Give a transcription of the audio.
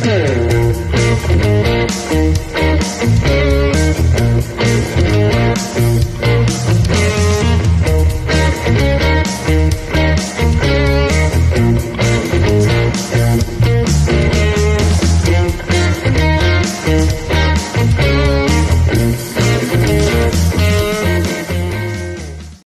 Podcast.